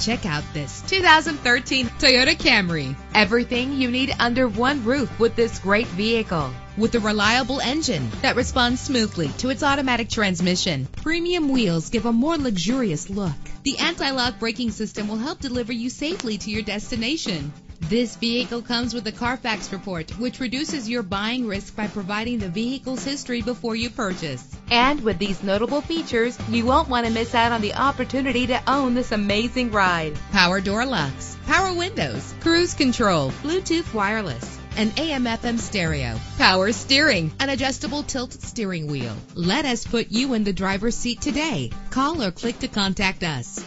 Check out this 2013 Toyota Camry. Everything you need under one roof with this great vehicle. With a reliable engine that responds smoothly to its automatic transmission, premium wheels give a more luxurious look. The anti-lock braking system will help deliver you safely to your destination. This vehicle comes with a Carfax report, which reduces your buying risk by providing the vehicle's history before you purchase. And with these notable features, you won't want to miss out on the opportunity to own this amazing ride. Power door locks, power windows, cruise control, Bluetooth wireless, an AM FM stereo, power steering, an adjustable tilt steering wheel. Let us put you in the driver's seat today. Call or click to contact us.